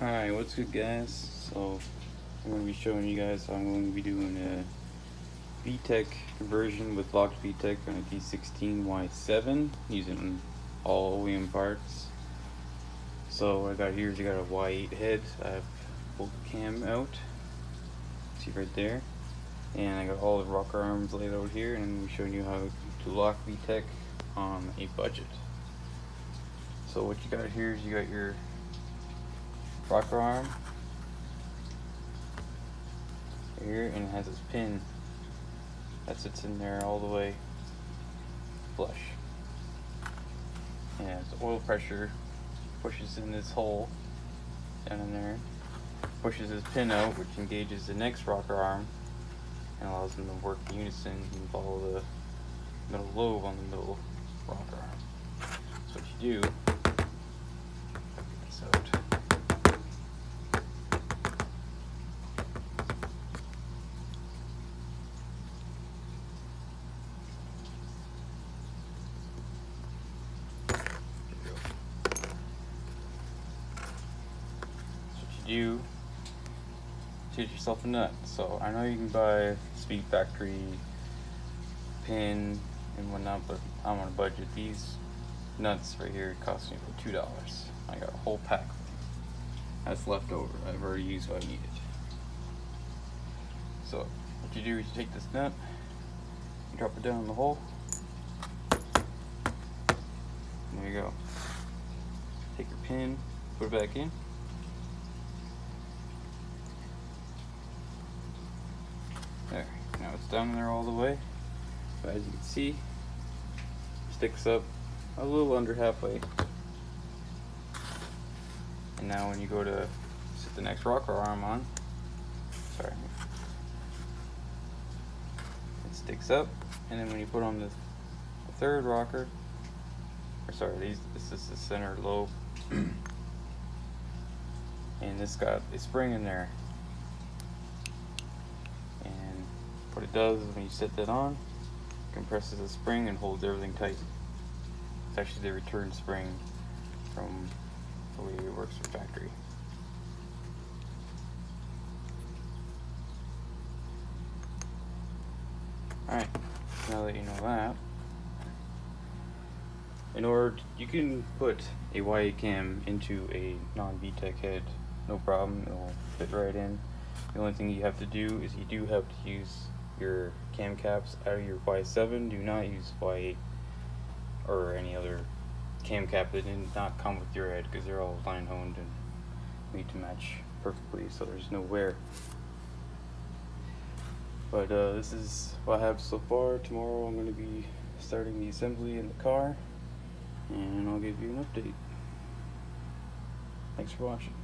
Hi, what's good guys? So I'm going to be showing you guys how I'm going to be doing a VTEC conversion with locked VTEC on a D16Y7 using all OEM parts. So what I got here is I got a Y8 head. I have both cam out. See right there. And I got all the rocker arms laid out here and I'm showing you how to lock VTEC on a budget. So what you got here is you got your rocker arm. Here and it has its pin that sits in there all the way. Flush. And the oil pressure pushes in this hole down in there. Pushes this pin out which engages the next rocker arm and allows them to work in unison and follow the middle lobe on the middle rocker arm. So what you do you get yourself a nut. So I know you can buy Speed Factory pin and whatnot, but I'm on a budget. These nuts right here cost me about two dollars. I got a whole pack that's left over. I've already used what I needed. So what you do is you take this nut, drop it down in the hole. There you go. Take your pin, put it back in. There, now it's down there all the way. But as you can see, sticks up a little under halfway. And now when you go to set the next rocker arm on, sorry, it sticks up. And then when you put on the, third rocker, or sorry, these, this is the center lobe. and this got a spring in there What it does is when you set that on, compresses the spring and holds everything tight. It's actually the return spring from the way it works from factory. Alright, now that you know that, in order, to, you can put a Y8 cam into a non-VTEC head, no problem, it will fit right in. The only thing you have to do is you do have to use your cam caps out of your Y7. Do not use Y8 or any other cam cap that did not come with your head because they're all line honed and need to match perfectly so there's no wear. But uh, this is what I have so far. Tomorrow I'm going to be starting the assembly in the car and I'll give you an update. Thanks for watching.